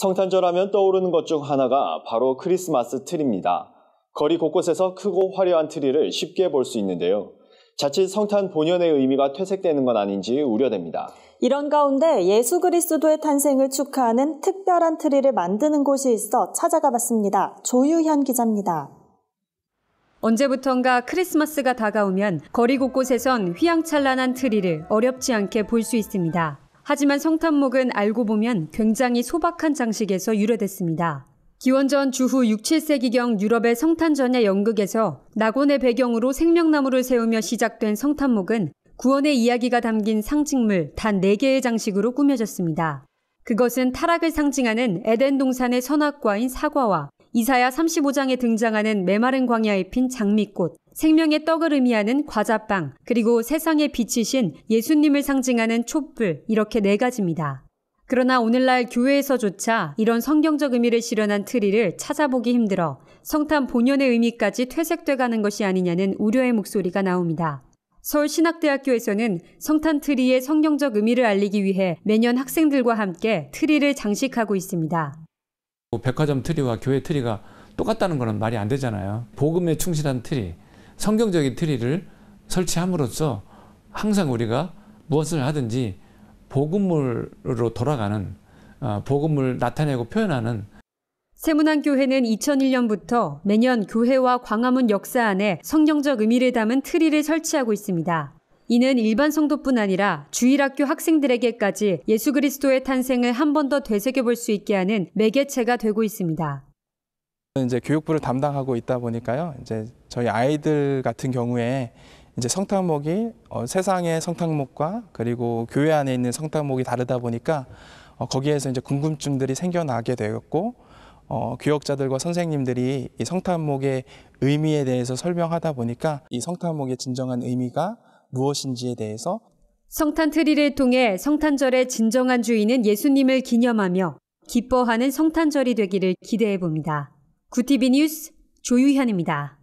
성탄절 하면 떠오르는 것 중 하나가 바로 크리스마스 트리입니다. 거리 곳곳에서 크고 화려한 트리를 쉽게 볼 수 있는데요. 자칫 성탄 본연의 의미가 퇴색되는 건 아닌지 우려됩니다. 이런 가운데 예수 그리스도의 탄생을 축하하는 특별한 트리를 만드는 곳이 있어 찾아가 봤습니다. 조유현 기자입니다. 언제부턴가 크리스마스가 다가오면 거리 곳곳에선 휘황찬란한 트리를 어렵지 않게 볼 수 있습니다. 하지만 성탄목은 알고 보면 굉장히 소박한 장식에서 유래됐습니다. 기원전 주후 6, 7세기경 유럽의 성탄전야 연극에서 낙원의 배경으로 생명나무를 세우며 시작된 성탄목은 구원의 이야기가 담긴 상징물 단 4개의 장식으로 꾸며졌습니다. 그것은 타락을 상징하는 에덴 동산의 선악과인 사과와 이사야 35장에 등장하는 메마른 광야에 핀 장미꽃, 생명의 떡을 의미하는 과자빵, 그리고 세상의 빛이신 예수님을 상징하는 촛불, 이렇게 네 가지입니다. 그러나 오늘날 교회에서조차 이런 성경적 의미를 실현한 트리를 찾아보기 힘들어 성탄 본연의 의미까지 퇴색돼 가는 것이 아니냐는 우려의 목소리가 나옵니다. 서울신학대학교에서는 성탄 트리의 성경적 의미를 알리기 위해 매년 학생들과 함께 트리를 장식하고 있습니다. 백화점 트리와 교회 트리가 똑같다는 것은 말이 안 되잖아요. 복음에 충실한 트리, 성경적인 트리를 설치함으로써 항상 우리가 무엇을 하든지 복음으로 돌아가는 어, 복음을 나타내고 표현하는 새문안 교회는 2001년부터 매년 교회와 광화문 역사 안에 성경적 의미를 담은 트리를 설치하고 있습니다. 이는 일반 성도뿐 아니라 주일학교 학생들에게까지 예수 그리스도의 탄생을 한 번 더 되새겨 볼 수 있게 하는 매개체가 되고 있습니다. 이제 교육부를 담당하고 있다 보니까요. 이제 저희 아이들 같은 경우에 이제 성탄목이 어, 세상의 성탄목과 그리고 교회 안에 있는 성탄목이 다르다 보니까 어, 거기에서 이제 궁금증들이 생겨나게 되었고 어, 교역자들과 선생님들이 이 성탄목의 의미에 대해서 설명하다 보니까 이 성탄목의 진정한 의미가 무엇인지에 대해서 성탄 트리를 통해 성탄절의 진정한 주인은 예수님을 기념하며 기뻐하는 성탄절이 되기를 기대해 봅니다. 구티비 뉴스 조유현입니다.